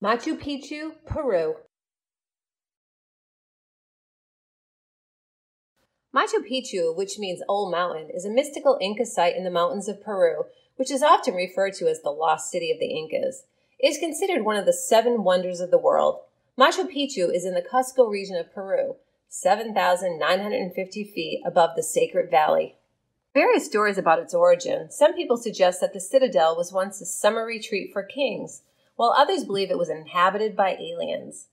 Machu Picchu, Peru. Machu Picchu, which means Old Mountain, is a mystical Inca site in the mountains of Peru, which is often referred to as the lost city of the Incas. It is considered one of the seven wonders of the world. Machu Picchu is in the Cusco region of Peru, 7,950 feet above the Sacred Valley. Various stories about its origin. Some people suggest that the citadel was once a summer retreat for kings while others believe it was inhabited by aliens.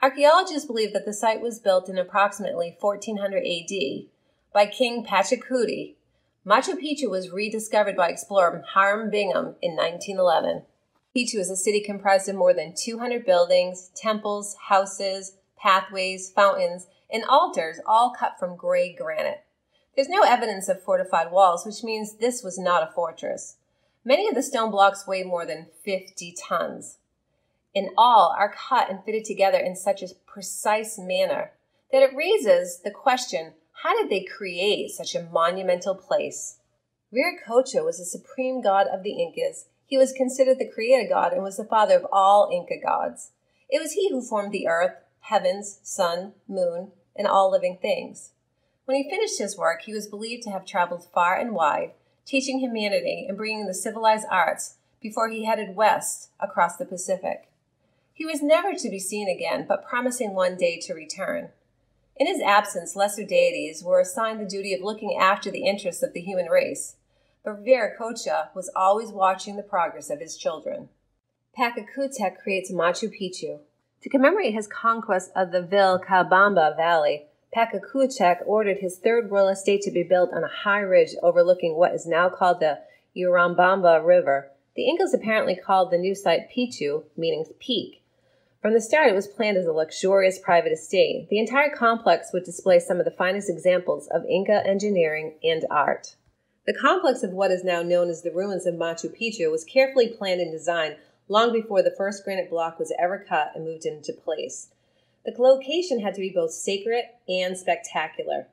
Archaeologists believe that the site was built in approximately 1400 AD by King Pachacuti. Machu Picchu was rediscovered by explorer Hiram Bingham in 1911. Picchu is a city comprised of more than 200 buildings, temples, houses, pathways, fountains, and altars, all cut from gray granite. There's no evidence of fortified walls, which means this was not a fortress. Many of the stone blocks weigh more than 50 tons. In all, are cut and fitted together in such a precise manner that it raises the question how did they create such a monumental place? Viracocha was the supreme god of the Incas. He was considered the creator god and was the father of all Inca gods. It was he who formed the earth, heavens, sun, moon, and all living things. When he finished his work, he was believed to have traveled far and wide teaching humanity and bringing the civilized arts before he headed west across the Pacific. He was never to be seen again, but promising one day to return. In his absence, lesser deities were assigned the duty of looking after the interests of the human race, but Viracocha was always watching the progress of his children. Pachacutec creates Machu Picchu. To commemorate his conquest of the Vilcabamba Valley, Pachacutec ordered his third royal estate to be built on a high ridge overlooking what is now called the Urubamba River. The Incas apparently called the new site Pichu, meaning peak. From the start, it was planned as a luxurious private estate. The entire complex would display some of the finest examples of Inca engineering and art. The complex of what is now known as the ruins of Machu Picchu was carefully planned and designed long before the first granite block was ever cut and moved into place. The location had to be both sacred and spectacular.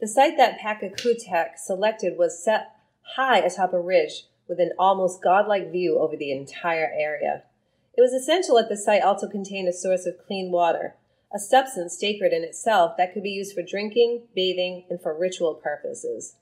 The site that Pachacutec selected was set high atop a ridge with an almost godlike view over the entire area. It was essential that the site also contained a source of clean water, a substance sacred in itself that could be used for drinking, bathing, and for ritual purposes.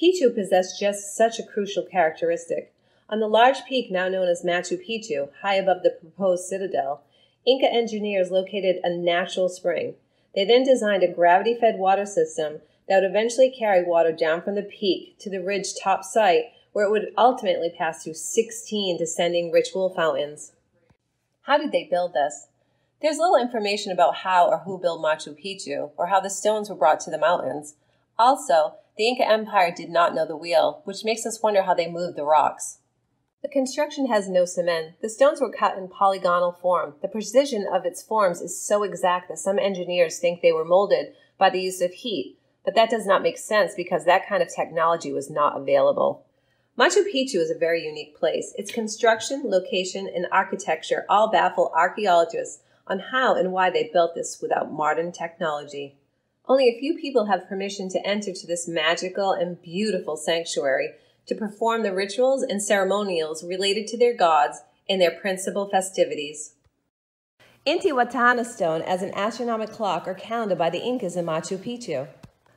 Pichu possessed just such a crucial characteristic. On the large peak now known as Machu Picchu, high above the proposed citadel, Inca engineers located a natural spring. They then designed a gravity fed water system that would eventually carry water down from the peak to the ridge top site, where it would ultimately pass through 16 descending ritual fountains. How did they build this? There's little information about how or who built Machu Picchu or how the stones were brought to the mountains. Also, the Inca Empire did not know the wheel, which makes us wonder how they moved the rocks. The construction has no cement. The stones were cut in polygonal form. The precision of its forms is so exact that some engineers think they were molded by the use of heat, but that does not make sense because that kind of technology was not available. Machu Picchu is a very unique place. Its construction, location, and architecture all baffle archaeologists on how and why they built this without modern technology. Only a few people have permission to enter to this magical and beautiful sanctuary to perform the rituals and ceremonials related to their gods and their principal festivities. Intihuatana stone as an astronomical clock or calendar by the Incas in Machu Picchu.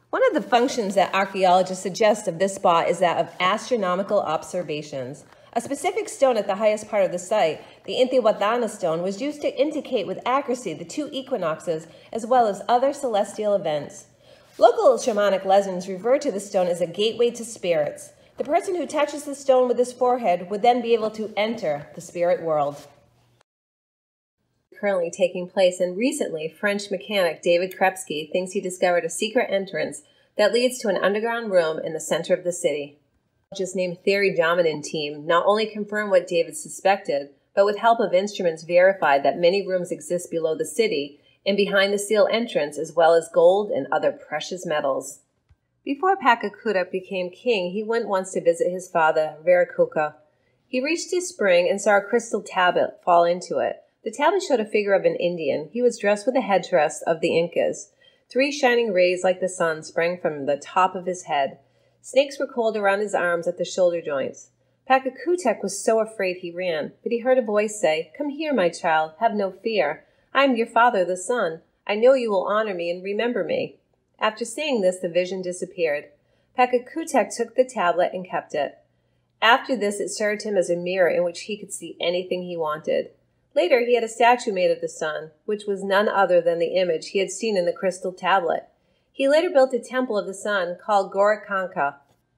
One of the functions that archaeologists suggest of this spot is that of astronomical observations. A specific stone at the highest part of the site, the Intihuatana stone, was used to indicate with accuracy the two equinoxes as well as other celestial events. Local shamanic legends refer to the stone as a gateway to spirits. The person who touches the stone with his forehead would then be able to enter the spirit world. Currently taking place, and recently, French mechanic David Krepsky thinks he discovered a secret entrance that leads to an underground room in the center of the city. Just named Theory Dominant team not only confirmed what David suspected, but with help of instruments verified that many rooms exist below the city and behind the seal entrance, as well as gold and other precious metals. Before Pachacutec became king, he went once to visit his father, Viracocha. He reached his spring and saw a crystal tablet fall into it. The tablet showed a figure of an Indian. He was dressed with the headdress of the Incas. Three shining rays like the sun sprang from the top of his head. Snakes were coiled around his arms at the shoulder joints. Pachacutec was so afraid he ran, but he heard a voice say, Come here, my child, have no fear. I am your father, the sun. I know you will honor me and remember me. After seeing this, the vision disappeared. Pachacutec took the tablet and kept it. After this, it served him as a mirror in which he could see anything he wanted. Later, he had a statue made of the sun, which was none other than the image he had seen in the crystal tablet. He later built a temple of the sun called Coricancha.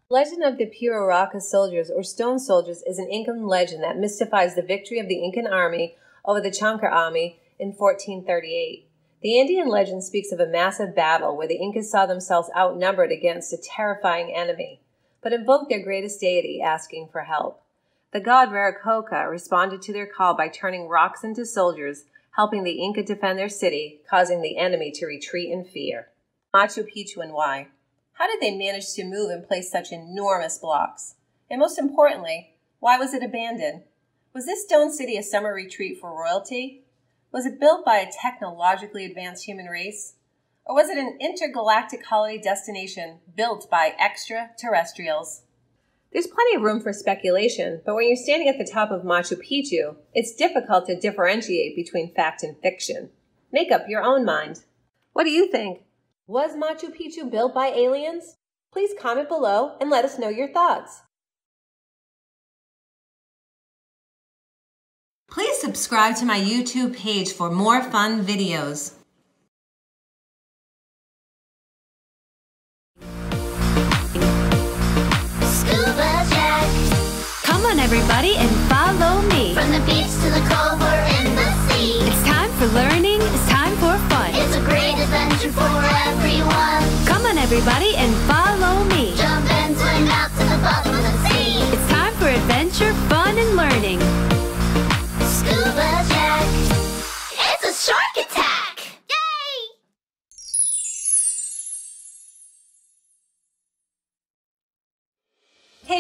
Legend of the Pururauca soldiers or stone soldiers is an Incan legend that mystifies the victory of the Incan army over the Chanka army in 1438. The Andean legend speaks of a massive battle where the Incas saw themselves outnumbered against a terrifying enemy, but invoked their greatest deity asking for help. The god Viracocha responded to their call by turning rocks into soldiers, helping the Inca defend their city, causing the enemy to retreat in fear. Machu Picchu and why? How did they manage to move and place such enormous blocks? And most importantly, why was it abandoned? Was this stone city a summer retreat for royalty? Was it built by a technologically advanced human race? Or was it an intergalactic holiday destination built by extraterrestrials? There's plenty of room for speculation, but when you're standing at the top of Machu Picchu, it's difficult to differentiate between fact and fiction. Make up your own mind. What do you think? Was Machu Picchu built by aliens? Please comment below and let us know your thoughts. Please subscribe to my YouTube page for more fun videos. Scuba Jack. Come on, everybody, and follow me. From the beach to the cove, we're in the sea. It's time for learning, it's time for fun. It's a great adventure for everyone. Come on, everybody, and follow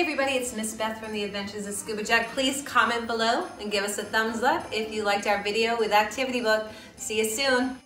everybody, it's Miss Beth from the Adventures of Scuba Jack. Please comment below and give us a thumbs up if you liked our video with Activity Book. See you soon.